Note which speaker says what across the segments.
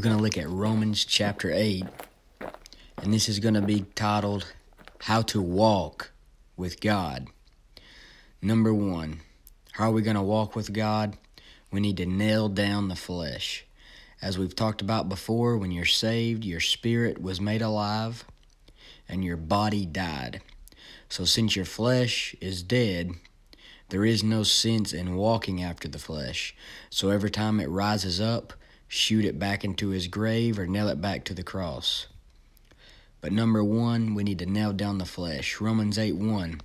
Speaker 1: We're going to look at Romans chapter 8, and this is going to be titled How to Walk with God. Number one, how are we going to walk with God? We need to nail down the flesh. As we've talked about before, when you're saved, your spirit was made alive and your body died. So, since your flesh is dead, there is no sense in walking after the flesh. So, every time it rises up, shoot it back into his grave, or nail it back to the cross. But number one, we need to nail down the flesh. Romans 8 1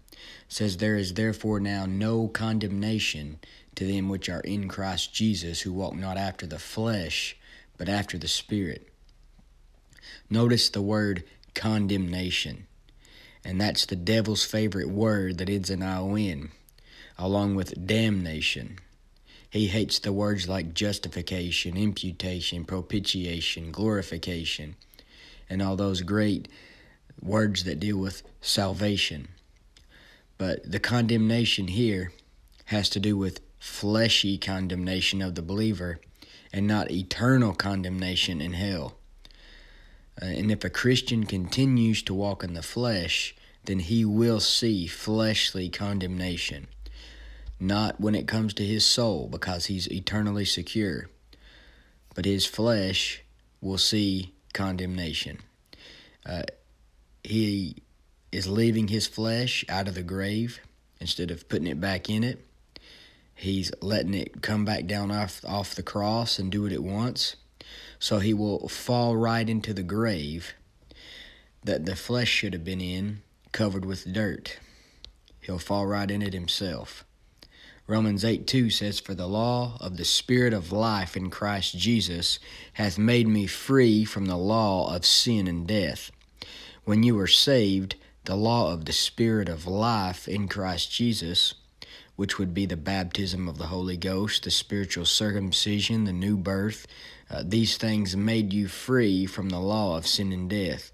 Speaker 1: says, There is therefore now no condemnation to them which are in Christ Jesus, who walk not after the flesh, but after the Spirit. Notice the word condemnation, and that's the devil's favorite word that ends in ION, along with damnation. He hates the words like justification, imputation, propitiation, glorification, and all those great words that deal with salvation. But the condemnation here has to do with fleshy condemnation of the believer and not eternal condemnation in hell. Uh, and if a Christian continues to walk in the flesh, then he will see fleshly condemnation not when it comes to his soul, because he's eternally secure, but his flesh will see condemnation. Uh, he is leaving his flesh out of the grave instead of putting it back in it. He's letting it come back down off, off the cross and do what it wants. So he will fall right into the grave that the flesh should have been in, covered with dirt. He'll fall right in it himself. Romans 8 2 says, For the law of the Spirit of life in Christ Jesus hath made me free from the law of sin and death. When you were saved, the law of the Spirit of life in Christ Jesus, which would be the baptism of the Holy Ghost, the spiritual circumcision, the new birth, uh, these things made you free from the law of sin and death.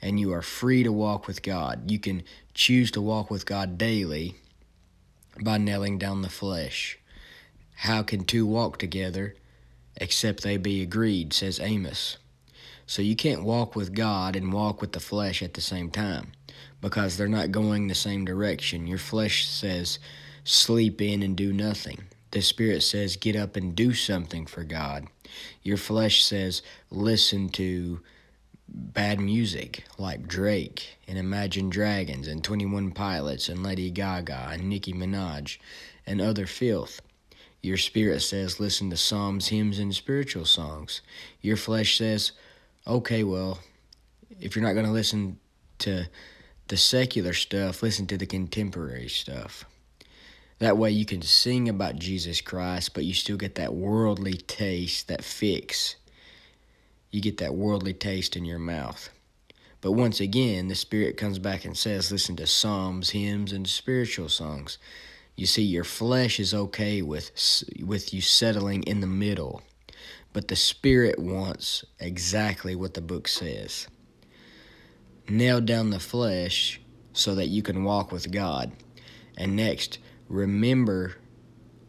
Speaker 1: And you are free to walk with God. You can choose to walk with God daily by nailing down the flesh. How can two walk together except they be agreed, says Amos. So you can't walk with God and walk with the flesh at the same time because they're not going the same direction. Your flesh says, sleep in and do nothing. The Spirit says, get up and do something for God. Your flesh says, listen to bad music like Drake and Imagine Dragons and 21 Pilots and Lady Gaga and Nicki Minaj and other filth. Your spirit says listen to psalms, hymns, and spiritual songs. Your flesh says, okay, well, if you're not going to listen to the secular stuff, listen to the contemporary stuff. That way you can sing about Jesus Christ, but you still get that worldly taste, that fix you get that worldly taste in your mouth. But once again, the Spirit comes back and says, listen to psalms, hymns, and spiritual songs. You see, your flesh is okay with, with you settling in the middle, but the Spirit wants exactly what the book says. Nail down the flesh so that you can walk with God. And next, remember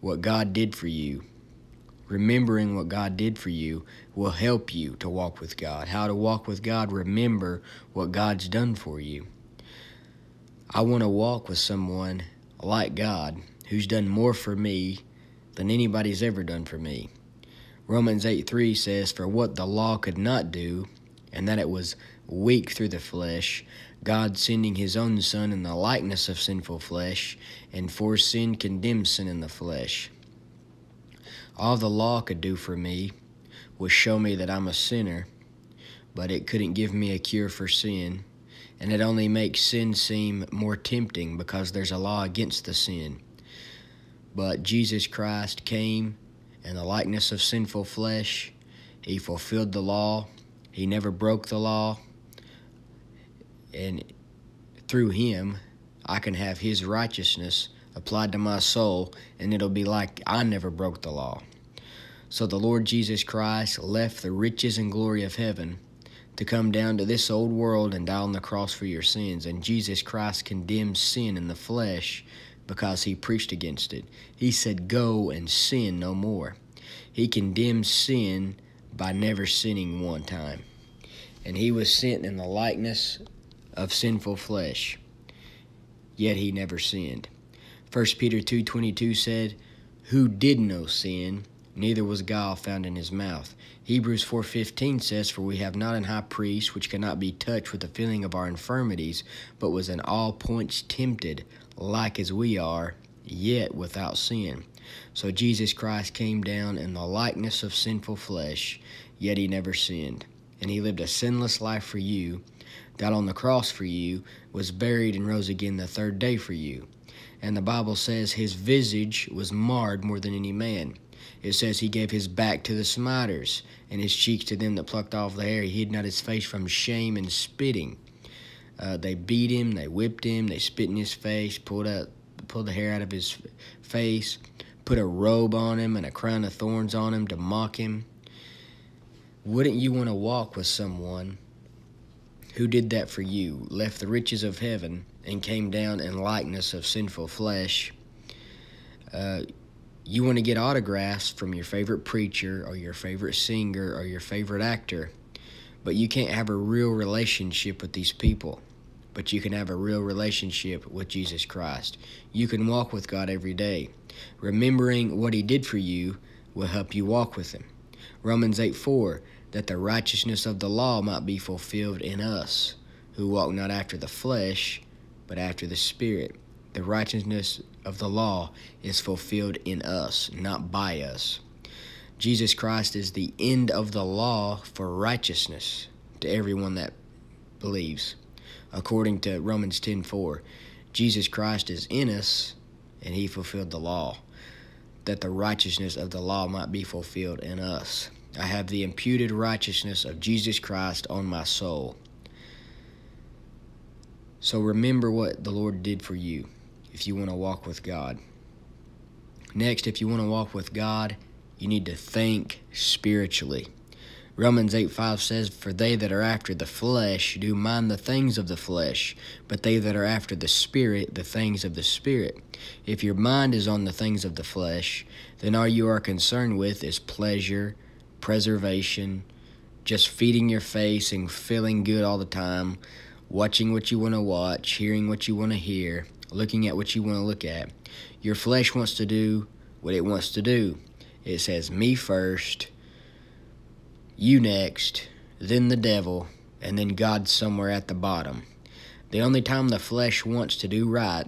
Speaker 1: what God did for you remembering what God did for you will help you to walk with God. How to walk with God, remember what God's done for you. I want to walk with someone like God who's done more for me than anybody's ever done for me. Romans 8 3 says, For what the law could not do, and that it was weak through the flesh, God sending his own Son in the likeness of sinful flesh, and for sin condemned sin in the flesh all the law could do for me was show me that I'm a sinner, but it couldn't give me a cure for sin. And it only makes sin seem more tempting because there's a law against the sin. But Jesus Christ came in the likeness of sinful flesh. He fulfilled the law. He never broke the law. And through him, I can have his righteousness applied to my soul, and it'll be like I never broke the law. So the Lord Jesus Christ left the riches and glory of heaven to come down to this old world and die on the cross for your sins. And Jesus Christ condemned sin in the flesh because he preached against it. He said, Go and sin no more. He condemned sin by never sinning one time. And he was sent in the likeness of sinful flesh, yet he never sinned. 1 Peter 2:22 said, "Who did no sin, neither was guile found in his mouth." Hebrews 4:15 says, "For we have not an high priest which cannot be touched with the feeling of our infirmities, but was in all points tempted, like as we are, yet without sin." So Jesus Christ came down in the likeness of sinful flesh, yet he never sinned. And he lived a sinless life for you, died on the cross for you, was buried, and rose again the third day for you. And the Bible says his visage was marred more than any man. It says he gave his back to the smiters, and his cheeks to them that plucked off the hair. He hid not his face from shame and spitting. Uh, they beat him, they whipped him, they spit in his face, pulled out, pulled the hair out of his face, put a robe on him and a crown of thorns on him to mock him. Wouldn't you want to walk with someone who did that for you, left the riches of heaven, and came down in likeness of sinful flesh? Uh, you want to get autographs from your favorite preacher or your favorite singer or your favorite actor, but you can't have a real relationship with these people. But you can have a real relationship with Jesus Christ. You can walk with God every day. Remembering what He did for you will help you walk with Him. Romans 8 4 that the righteousness of the law might be fulfilled in us, who walk not after the flesh, but after the Spirit. The righteousness of the law is fulfilled in us, not by us. Jesus Christ is the end of the law for righteousness to everyone that believes. According to Romans 10:4, Jesus Christ is in us and he fulfilled the law, that the righteousness of the law might be fulfilled in us. I have the imputed righteousness of Jesus Christ on my soul. So remember what the Lord did for you if you want to walk with God. Next, if you want to walk with God, you need to think spiritually. Romans 8 5 says, For they that are after the flesh do mind the things of the flesh, but they that are after the Spirit, the things of the Spirit. If your mind is on the things of the flesh, then all you are concerned with is pleasure, preservation, just feeding your face and feeling good all the time, watching what you want to watch, hearing what you want to hear, looking at what you want to look at. Your flesh wants to do what it wants to do. It says, Me first you next, then the devil, and then God somewhere at the bottom. The only time the flesh wants to do right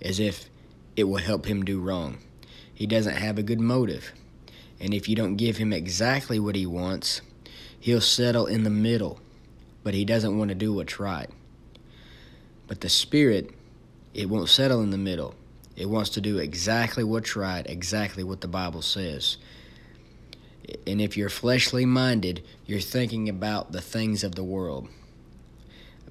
Speaker 1: is if it will help him do wrong. He doesn't have a good motive. And if you don't give him exactly what he wants, he'll settle in the middle, but he doesn't want to do what's right. But the Spirit, it won't settle in the middle. It wants to do exactly what's right, exactly what the Bible says. And if you're fleshly minded, you're thinking about the things of the world.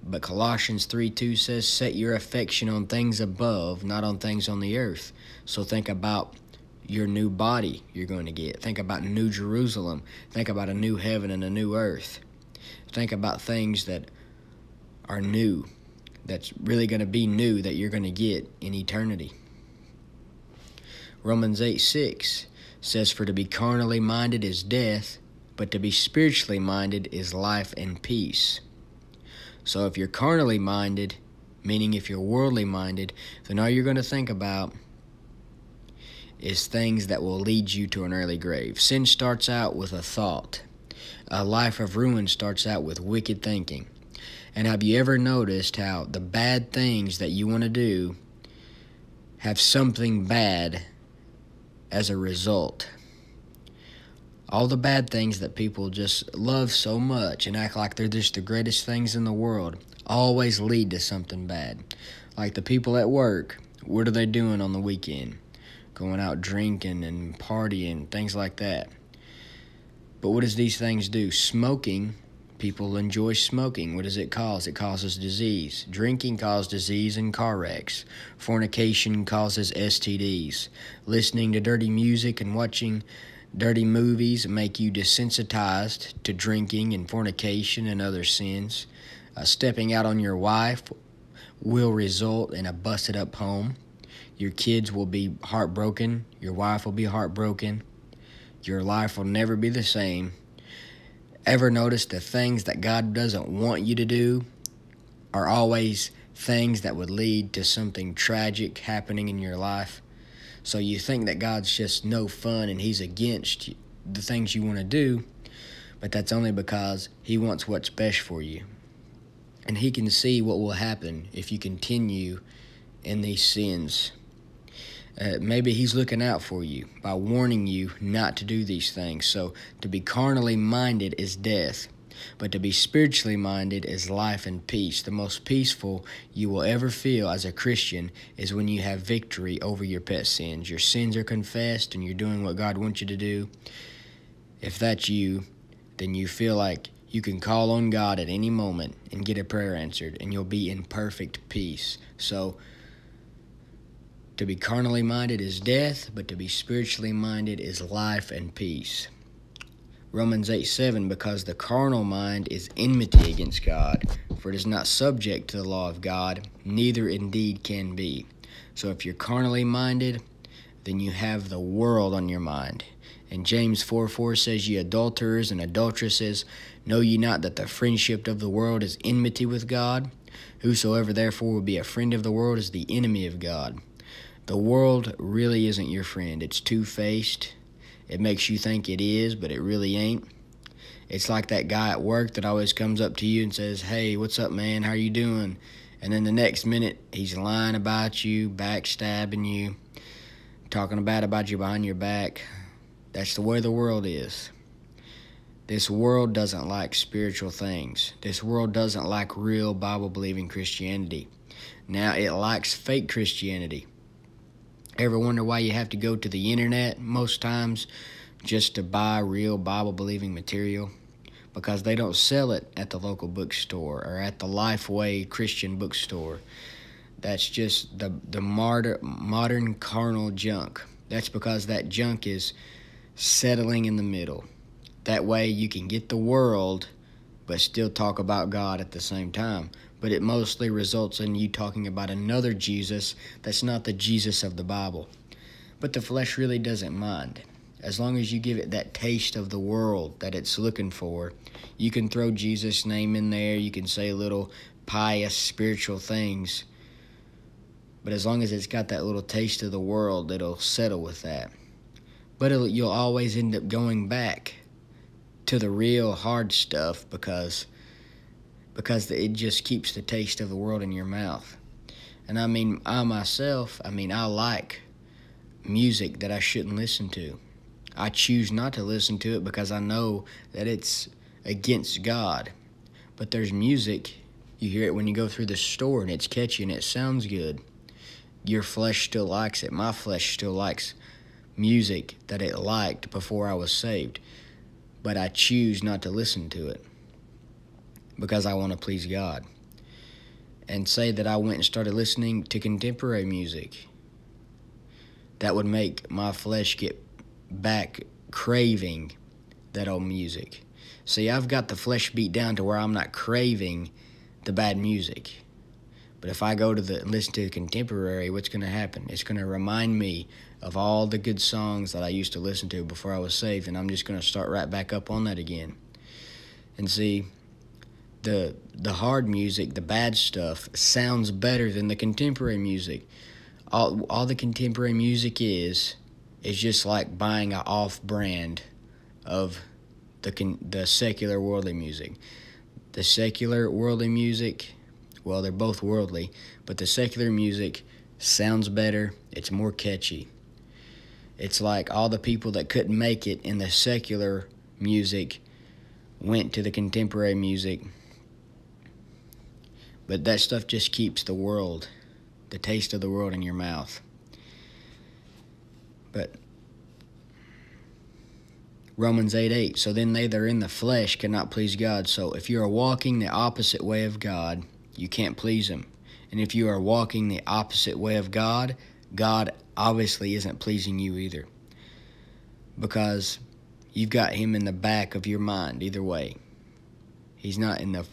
Speaker 1: But Colossians 3 2 says, Set your affection on things above, not on things on the earth. So think about your new body you're going to get. Think about New Jerusalem. Think about a new heaven and a new earth. Think about things that are new, that's really going to be new that you're going to get in eternity. Romans 8 6 says, For to be carnally minded is death, but to be spiritually minded is life and peace. So if you're carnally minded, meaning if you're worldly minded, then all you're going to think about is things that will lead you to an early grave. Sin starts out with a thought. A life of ruin starts out with wicked thinking. And have you ever noticed how the bad things that you want to do have something bad as a result. All the bad things that people just love so much and act like they're just the greatest things in the world always lead to something bad. Like the people at work, what are they doing on the weekend? Going out drinking and partying, things like that. But what does these things do? Smoking People enjoy smoking. What does it cause? It causes disease. Drinking causes disease and car wrecks. Fornication causes STDs. Listening to dirty music and watching dirty movies make you desensitized to drinking and fornication and other sins. Uh, stepping out on your wife will result in a busted up home. Your kids will be heartbroken. Your wife will be heartbroken. Your life will never be the same Ever notice the things that God doesn't want you to do are always things that would lead to something tragic happening in your life? So you think that God's just no fun and He's against the things you want to do, but that's only because He wants what's best for you. And He can see what will happen if you continue in these sins. Uh, maybe he's looking out for you by warning you not to do these things. So, to be carnally minded is death, but to be spiritually minded is life and peace. The most peaceful you will ever feel as a Christian is when you have victory over your pet sins. Your sins are confessed and you're doing what God wants you to do. If that's you, then you feel like you can call on God at any moment and get a prayer answered, and you'll be in perfect peace. So, to be carnally minded is death, but to be spiritually minded is life and peace. Romans 8 7 Because the carnal mind is enmity against God, for it is not subject to the law of God, neither indeed can be. So if you're carnally minded, then you have the world on your mind. And James 4 4 says, Ye adulterers and adulteresses, know ye not that the friendship of the world is enmity with God? Whosoever therefore will be a friend of the world is the enemy of God. The world really isn't your friend. It's two faced. It makes you think it is, but it really ain't. It's like that guy at work that always comes up to you and says, Hey, what's up, man? How you doing? And then the next minute, he's lying about you, backstabbing you, talking bad about you behind your back. That's the way the world is. This world doesn't like spiritual things. This world doesn't like real Bible believing Christianity. Now, it likes fake Christianity. Ever wonder why you have to go to the internet most times just to buy real Bible believing material? Because they don't sell it at the local bookstore or at the Lifeway Christian bookstore. That's just the the modern modern carnal junk. That's because that junk is settling in the middle. That way you can get the world but still talk about God at the same time but it mostly results in you talking about another Jesus that's not the Jesus of the Bible. But the flesh really doesn't mind. As long as you give it that taste of the world that it's looking for, you can throw Jesus' name in there, you can say little pious spiritual things. But as long as it's got that little taste of the world, it'll settle with that. But you'll always end up going back to the real hard stuff because because it just keeps the taste of the world in your mouth. And I mean, I myself, I mean, I like music that I shouldn't listen to. I choose not to listen to it because I know that it's against God. But there's music, you hear it when you go through the store and it's catchy and it sounds good. Your flesh still likes it. My flesh still likes music that it liked before I was saved. But I choose not to listen to it because I want to please God. And say that I went and started listening to contemporary music. That would make my flesh get back craving that old music. See, I've got the flesh beat down to where I'm not craving the bad music. But if I go to the listen to the contemporary, what's going to happen? It's going to remind me of all the good songs that I used to listen to before I was saved, and I'm just going to start right back up on that again. And see, the the hard music, the bad stuff, sounds better than the contemporary music. All all the contemporary music is is just like buying an off brand of the con, the secular worldly music. The secular worldly music, well, they're both worldly, but the secular music sounds better. It's more catchy. It's like all the people that couldn't make it in the secular music went to the contemporary music but that stuff just keeps the world, the taste of the world in your mouth. But Romans 8 8. So then they that are in the flesh cannot please God. So if you are walking the opposite way of God, you can't please Him. And if you are walking the opposite way of God, God obviously isn't pleasing you either. Because you've got Him in the back of your mind either way. He's not in the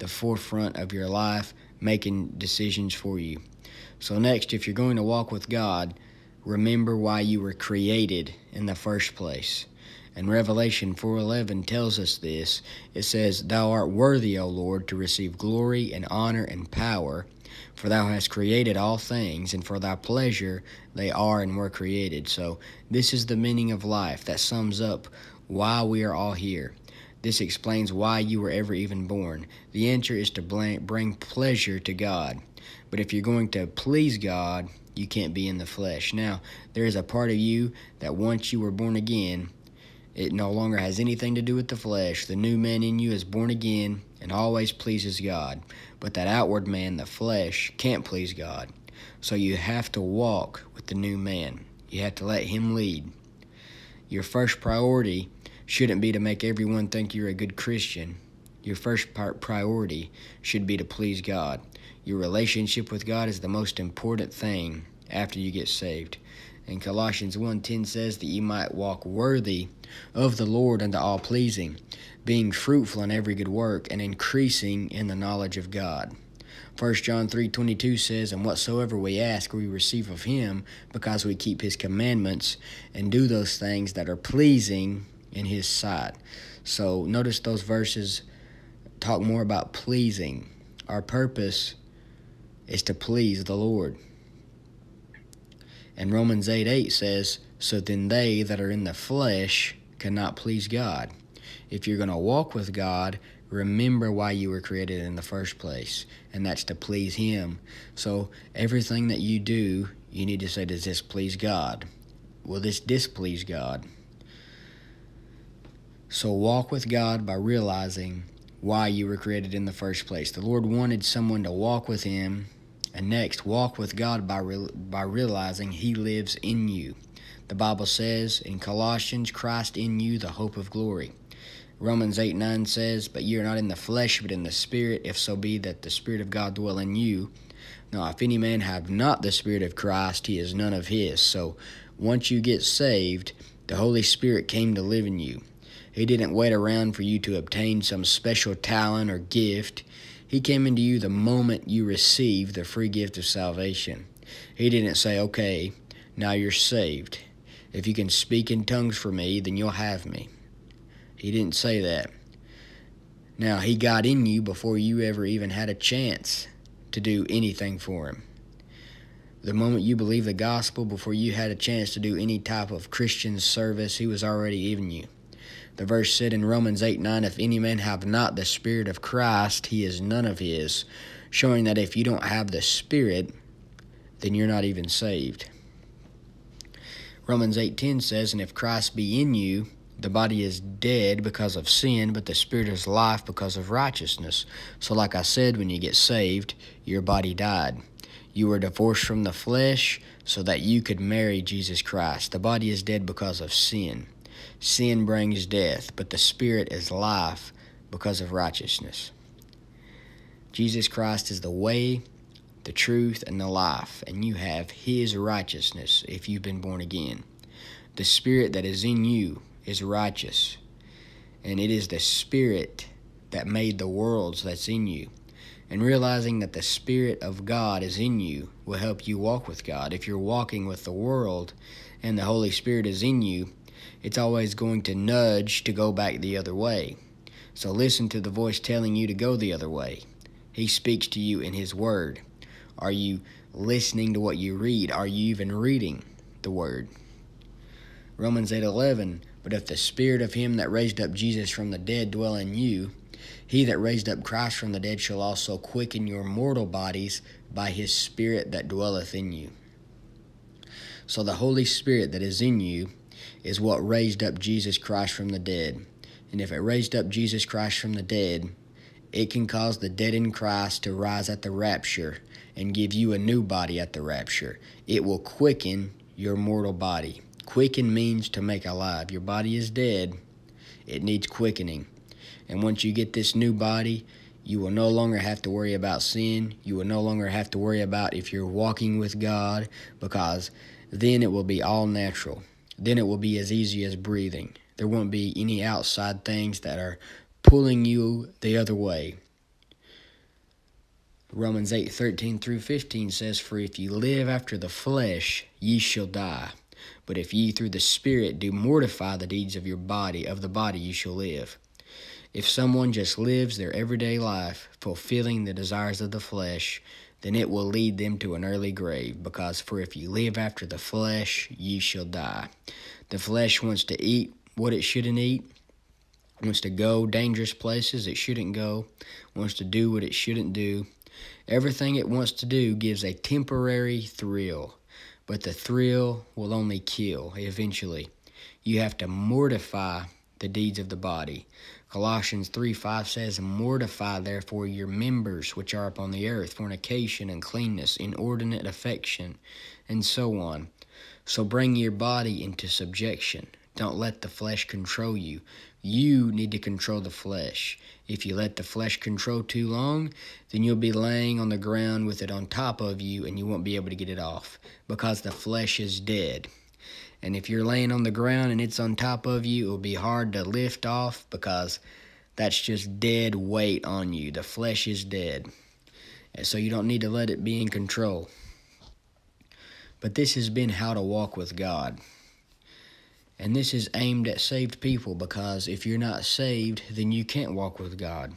Speaker 1: the forefront of your life, making decisions for you. So, next, if you're going to walk with God, remember why you were created in the first place. And Revelation 4:11 tells us this. It says, "Thou art worthy, O Lord, to receive glory and honor and power, for thou hast created all things, and for thy pleasure they are and were created." So, this is the meaning of life that sums up why we are all here. This explains why you were ever even born. The answer is to bring pleasure to God. But if you're going to please God, you can't be in the flesh. Now, there is a part of you that once you were born again, it no longer has anything to do with the flesh. The new man in you is born again and always pleases God. But that outward man, the flesh, can't please God. So you have to walk with the new man. You have to let him lead. Your first priority shouldn't be to make everyone think you're a good Christian. Your first priority should be to please God. Your relationship with God is the most important thing after you get saved. And Colossians 1:10 says that you might walk worthy of the Lord unto all pleasing, being fruitful in every good work and increasing in the knowledge of God. 1 John 3:22 says, "And whatsoever we ask, we receive of him, because we keep his commandments and do those things that are pleasing in his sight." So, notice those verses talk more about pleasing. Our purpose is to please the Lord. And Romans 8 8 says, So then they that are in the flesh cannot please God. If you're going to walk with God, remember why you were created in the first place, and that's to please Him. So everything that you do, you need to say, Does this please God? Will this displease God? So walk with God by realizing why you were created in the first place. The Lord wanted someone to walk with Him and next, walk with God by, re- by realizing He lives in you. The Bible says in Colossians, Christ in you, the hope of glory. Romans 8 9 says, But ye are not in the flesh, but in the Spirit, if so be that the Spirit of God dwell in you. Now, if any man have not the Spirit of Christ, he is none of his. So, once you get saved, the Holy Spirit came to live in you. He didn't wait around for you to obtain some special talent or gift. He came into you the moment you received the free gift of salvation. He didn't say, okay, now you're saved. If you can speak in tongues for me, then you'll have me. He didn't say that. Now, He got in you before you ever even had a chance to do anything for Him. The moment you believed the gospel, before you had a chance to do any type of Christian service, He was already in you. The verse said in Romans 8 9, If any man have not the Spirit of Christ, he is none of his, showing that if you don't have the Spirit, then you're not even saved. Romans 8:10 says, "And if Christ be in you, the body is dead because of sin, but the spirit is life because of righteousness." So like I said, when you get saved, your body died. You were divorced from the flesh so that you could marry Jesus Christ. The body is dead because of sin. Sin brings death, but the Spirit is life because of righteousness. Jesus Christ is the way, the truth, and the life, and you have His righteousness if you've been born again. The Spirit that is in you is righteous, and it is the Spirit that made the worlds that's in you. And realizing that the Spirit of God is in you will help you walk with God. If you're walking with the world and the Holy Spirit is in you, it's always going to nudge to go back the other way. So listen to the voice telling you to go the other way. He speaks to you in His Word. Are you listening to what you read? Are you even reading the Word? Romans 8:11 But if the spirit of him that raised up Jesus from the dead dwell in you, he that raised up Christ from the dead shall also quicken your mortal bodies by his spirit that dwelleth in you. So the Holy Spirit that is in you is what raised up Jesus Christ from the dead. And if it raised up Jesus Christ from the dead, it can cause the dead in Christ to rise at the rapture and give you a new body at the rapture. It will quicken your mortal body. Quicken means to make alive. Your body is dead, it needs quickening. And once you get this new body, you will no longer have to worry about sin. You will no longer have to worry about if you're walking with God because then it will be all natural then it will be as easy as breathing. There won't be any outside things that are pulling you the other way. Romans 8 13 through 15 says, For if ye live after the flesh, ye shall die. But if ye through the Spirit do mortify the deeds of your body, of the body you shall live. If someone just lives their everyday life, fulfilling the desires of the flesh, then it will lead them to an early grave, because for if you live after the flesh, ye shall die. The flesh wants to eat what it shouldn't eat, wants to go dangerous places it shouldn't go, wants to do what it shouldn't do. Everything it wants to do gives a temporary thrill, but the thrill will only kill eventually. You have to mortify the deeds of the body. Colossians 3 5 says, Mortify therefore your members which are upon the earth, fornication, uncleanness, inordinate affection, and so on. So bring your body into subjection. Don't let the flesh control you. You need to control the flesh. If you let the flesh control too long, then you'll be laying on the ground with it on top of you and you won't be able to get it off because the flesh is dead. And if you're laying on the ground and it's on top of you, it will be hard to lift off because that's just dead weight on you. The flesh is dead. And so you don't need to let it be in control. But this has been how to walk with God. And this is aimed at saved people because if you're not saved, then you can't walk with God.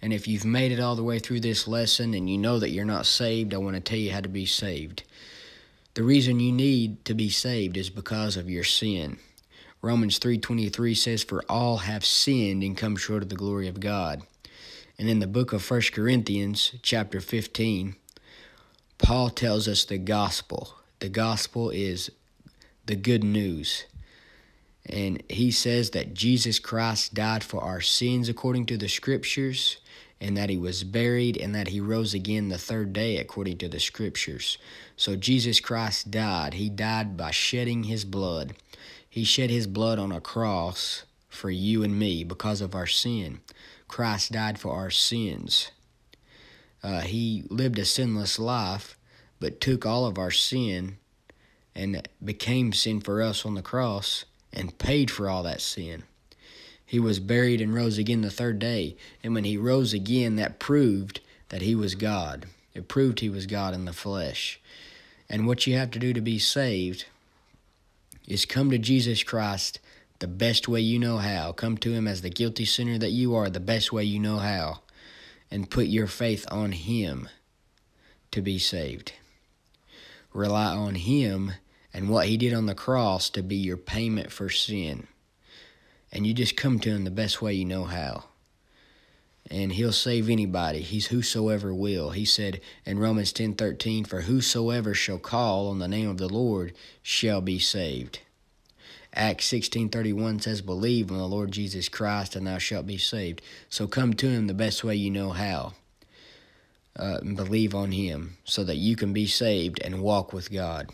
Speaker 1: And if you've made it all the way through this lesson and you know that you're not saved, I want to tell you how to be saved. The reason you need to be saved is because of your sin. Romans 3:23 says for all have sinned and come short of the glory of God. And in the book of 1 Corinthians chapter 15, Paul tells us the gospel. The gospel is the good news. And he says that Jesus Christ died for our sins according to the scriptures and that he was buried, and that he rose again the third day according to the scriptures. So Jesus Christ died. He died by shedding his blood. He shed his blood on a cross for you and me because of our sin. Christ died for our sins. Uh, he lived a sinless life, but took all of our sin and became sin for us on the cross and paid for all that sin. He was buried and rose again the third day. And when he rose again, that proved that he was God. It proved he was God in the flesh. And what you have to do to be saved is come to Jesus Christ the best way you know how. Come to him as the guilty sinner that you are, the best way you know how. And put your faith on him to be saved. Rely on him and what he did on the cross to be your payment for sin and you just come to him the best way you know how. And he'll save anybody. He's whosoever will. He said in Romans 10:13, "For whosoever shall call on the name of the Lord shall be saved." Acts 16:31 says, "Believe on the Lord Jesus Christ, and thou shalt be saved." So come to Him the best way you know how. Uh, and believe on Him, so that you can be saved and walk with God.